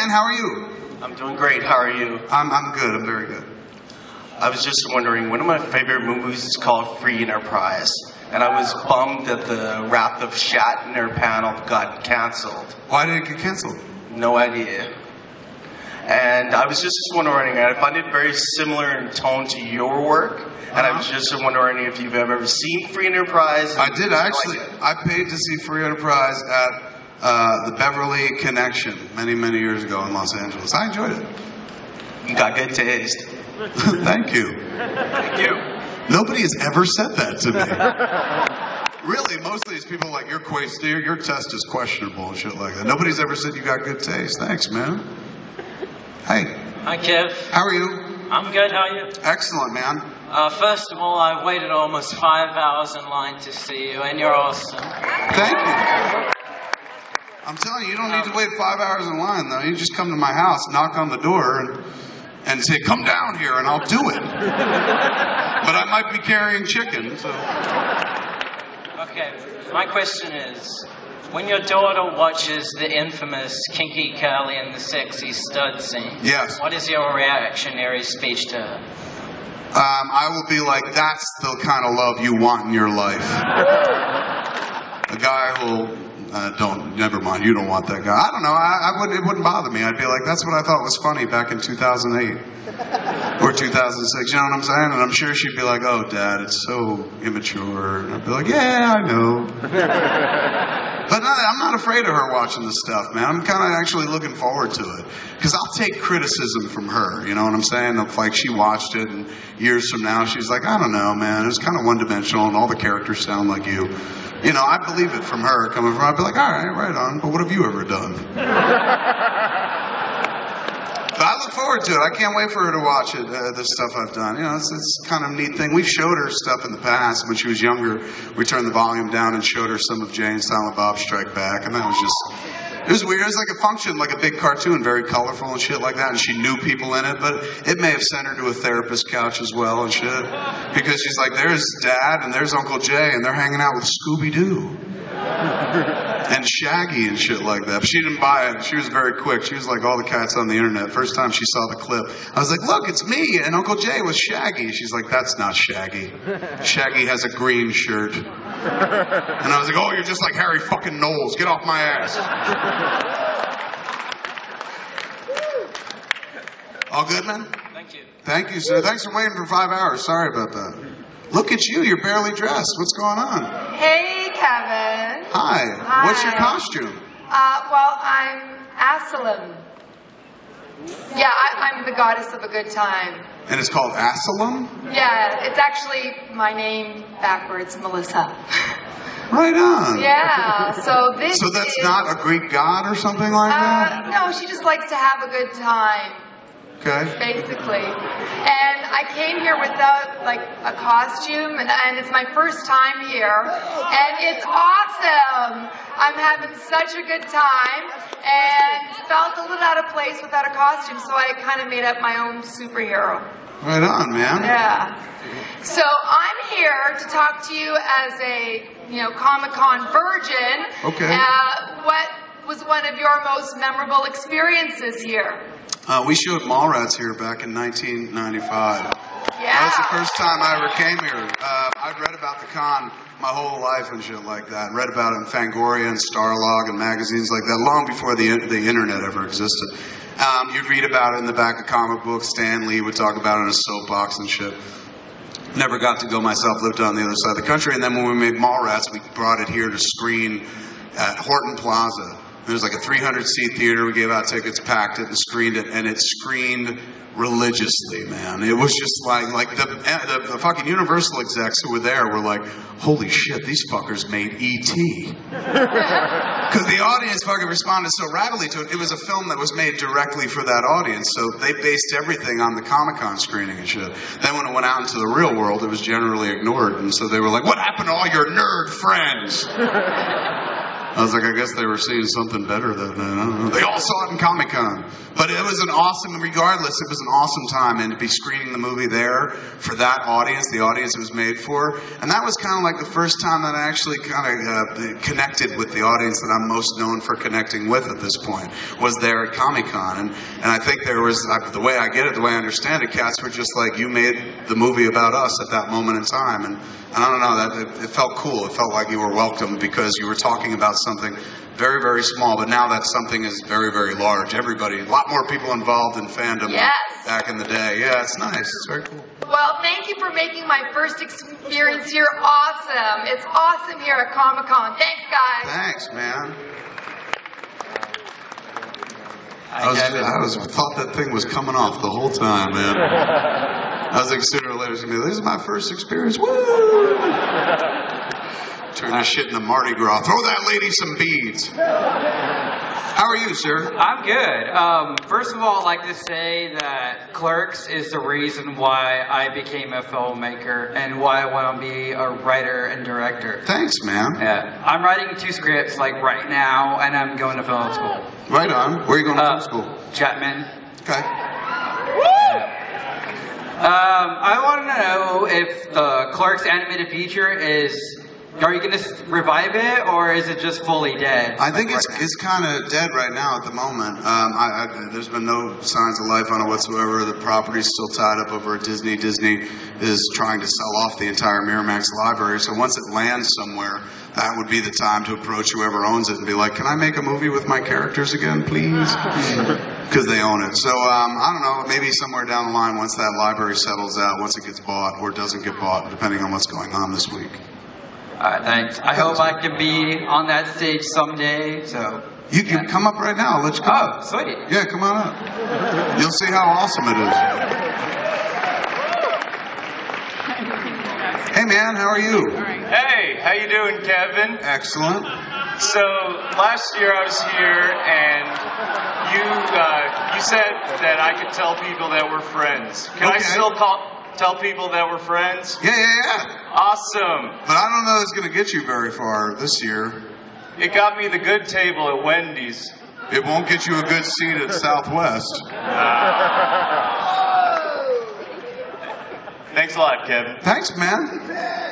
man, how are you? I'm doing great. How are you? I'm, I'm good, I'm very good. I was just wondering, one of my favorite movies is called Free Enterprise. And I was bummed that the Wrath of Shatner panel got canceled. Why did it get canceled? No idea. And I was just wondering, I find it very similar in tone to your work. And I was uh-huh. just wondering if you've ever seen Free Enterprise. I did actually. I paid to see Free Enterprise at uh, the Beverly Connection many, many years ago in Los Angeles. I enjoyed it. You got good taste. Thank you. Thank you. Nobody has ever said that to me. really, most of these people are like, your, quest- your, your test is questionable and shit like that. Nobody's ever said you got good taste. Thanks, man. Hey, Hi, Kev. how are you? I'm good. How are you? Excellent, man. Uh, first of all, I waited almost five hours in line to see you, and you're awesome. Thank you. I'm telling you, you don't need to wait five hours in line, though. You just come to my house, knock on the door, and, and say, come down here, and I'll do it. but I might be carrying chicken, so. Okay, my question is when your daughter watches the infamous Kinky Curly and the Sexy Stud scene, Yes. what is your reactionary speech to her? Um, I will be like, that's the kind of love you want in your life. A guy who'll, uh, don't, never mind, you don't want that guy. I don't know, I, I wouldn't, it wouldn't bother me. I'd be like, that's what I thought was funny back in 2008 or 2006, you know what I'm saying? And I'm sure she'd be like, oh, dad, it's so immature. And I'd be like, yeah, I know. But no, I'm not afraid of her watching the stuff, man. I'm kind of actually looking forward to it because I'll take criticism from her. You know what I'm saying? If, like she watched it, and years from now she's like, I don't know, man. It's kind of one dimensional, and all the characters sound like you. You know, I believe it from her coming from. I'd be like, all right, right on. But what have you ever done? But I look forward to it. I can't wait for her to watch it, uh, the stuff I've done. You know, it's, it's kind of neat thing. We've showed her stuff in the past. When she was younger, we turned the volume down and showed her some of Jay and Silent Bob Strike Back. And that was just, it was weird. It was like a function, like a big cartoon, very colorful and shit like that. And she knew people in it, but it may have sent her to a therapist couch as well and shit. Because she's like, there's dad and there's Uncle Jay and they're hanging out with Scooby Doo and Shaggy and shit like that. But she didn't buy it. She was very quick. She was like all the cats on the internet. First time she saw the clip, I was like, "Look, it's me and Uncle Jay with Shaggy." She's like, "That's not Shaggy. Shaggy has a green shirt." And I was like, "Oh, you're just like Harry fucking Knowles. Get off my ass." All good, man. Thank you. Thank you, sir. Thanks for waiting for five hours. Sorry about that. Look at you. You're barely dressed. What's going on? Hey, Kevin. Hi. What's your costume? Uh, well, I'm Asylum. Yeah, I, I'm the goddess of a good time. And it's called Asylum? Yeah, it's actually my name backwards, Melissa. Right on. Yeah, so this So that's is, not a Greek god or something like that? Uh, no, she just likes to have a good time, Okay. basically. And I came here without like a costume, and, it's my first time here, and it's awesome. I'm having such a good time, and felt a little out of place without a costume, so I kind of made up my own superhero. Right on, man. Yeah. So I'm here to talk to you as a, you know, Comic Con virgin. Okay. Uh, what was one of your most memorable experiences here? Uh, we showed Mallrats here back in 1995. Yeah. That was the first time I ever came here. Uh, I'd read about the con my whole life and shit like that. Read about it in Fangoria and Starlog and magazines like that long before the, the internet ever existed. Um, you'd read about it in the back of comic books. Stan Lee would talk about it in a soapbox and shit. Never got to go myself, lived on the other side of the country. And then when we made Mallrats, we brought it here to screen at Horton Plaza. Was like a 300 seat theater. We gave out tickets, packed it, and screened it. And it screened religiously, man. It was just like, like the, eh, the, the fucking Universal execs who were there were like, holy shit, these fuckers made E.T. Because the audience fucking responded so rapidly to it. It was a film that was made directly for that audience, so they based everything on the Comic Con screening and shit. Then when it went out into the real world, it was generally ignored, and so they were like, "What happened to all your nerd friends?" I was like, I guess they were seeing something better than that. They all saw it in Comic Con. But it was an awesome, regardless, it was an awesome time. And to be screening the movie there for that audience, the audience it was made for. And that was kind of like the first time that I actually kind of uh, connected with the audience that I'm most known for connecting with at this point, was there at Comic Con. And, and I think there was, uh, the way I get it, the way I understand it, cats were just like, you made the movie about us at that moment in time. And, and I don't know, that it, it felt cool. It felt like you were welcome because you were talking about something very, very small, but now that something is very, very large. Everybody, a lot more people involved in fandom Yes. back in the day. Yeah, it's nice. It's very cool. Well, thank you for making my first experience here awesome. It's awesome here at Comic Con. Thanks, guys. Thanks, man. I was, I was thought that thing was coming off the whole time, man. I was like, sooner or later, it's gonna be, this is my first experience. Woo! Turn this shit into Mardi Gras. Throw that lady some beads. How are you, sir? I'm good. Um, first of all, I'd like to say that Clerks is the reason why I became a filmmaker and why I want to be a writer and director. Thanks, man. Yeah, I'm writing two scripts like right now, and I'm going to film school. Right on. Where are you going to Uh, film school? Chapman. Okay. Um, I want to know if the Clerks animated feature is. Are you going to revive it, or is it just fully dead? I think Like it's right now? it's kind of dead right now at the moment. Um, I, I, there's been no signs of life on it whatsoever. The property's still tied up over at Disney. Disney is trying to sell off the entire Miramax library. So once it lands somewhere, that would be the time to approach whoever owns it and be like, "Can I make a movie with my characters again, please?" Because they own it. So um, I don't know. Maybe somewhere down the line, once that library settles out, once it gets bought or doesn't get bought, depending on what's going on this week. All right, thanks. I hope I can be on that stage someday. So. You can come up right now. Let's come Oh, up. sweet. Yeah, come on up. You'll see how awesome it is. Hey man, how are you? Hey, how you doing, Kevin? Excellent. So last year I was here, and you uh, you said that I could tell people that we're friends. Can I still call tell people that we're friends? Yeah, yeah, yeah. Awesome! But I don't know it's going to get you very far this year. It got me the good table at Wendy's. It won't get you a good seat at Southwest. Thanks a lot, Kevin. Thanks, man.